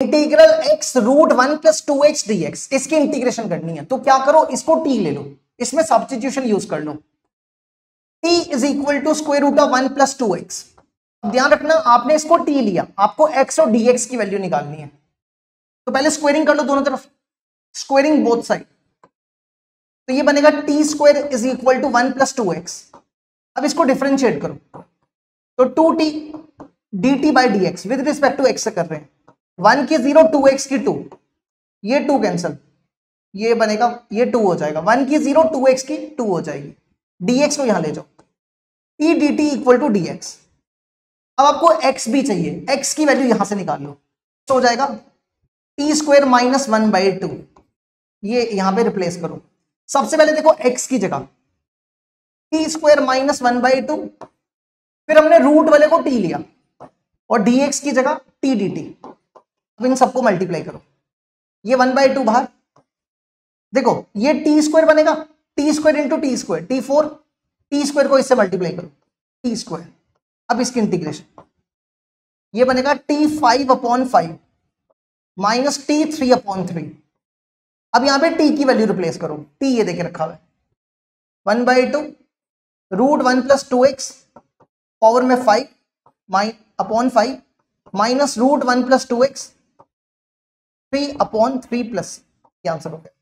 Integral x root one plus two x d x इसकी integration करनी है। तो क्या करो? इसको टी ले लो। इसमें सब्सटीट्यूशन यूज़ कर लो। T is equal to square root of one plus two x ध्यान रखना, आपने इसको टी लिया। आपको एक्स और एक्स की वैल्यू निकालनी है। तो पहले स्क्वेयरिंग कर लो दोनों तरफ़। स्क्वेयरिंग बोथ साइड तो ये बनेगा t square is equal to one plus two x अब इसको डिफ्रेंशिएट करो। तो two t d t by d x with respect to x कर रहे हैं। वन की ज़ीरो, टू एक्स की टू। ये टू कैंसल ये बनेगा, ये टू हो जाएगा। वन की ज़ीरो, टू एक्स की टू हो जाएगी। Dx को यहाँ ले जाओ। T d t equal to d x अब आपको x भी चाहिए। X की वैल्यू यहाँ से निकाल लो तो हो जाएगा t square minus one by two ये यहाँ पे रिप्लेस करो। सबसे पहले देखो एक्स की जगह। T square minus one by two फिर हमने रूट वाले को टी लिया। और dx की जगह टी डी टी अब इन सबको मल्टीप्लाई करो। ये वन बाई टू बाहर देखो, ये टी स्क्वायर बनेगा। T square into t square t four t square को इससे मल्टीप्लाई करो। टी स्क्वायर अब इसकी इंटीग्रेशन ये बनेगा t five upon five minus t three upon three अब यहाँ पे टी की वैल्यू रिप्लेस करो। टी ये देखे रखा हुआ one by two root one plus two x power में five mine upon five minus root one plus two x three upon three plus c answer हो गया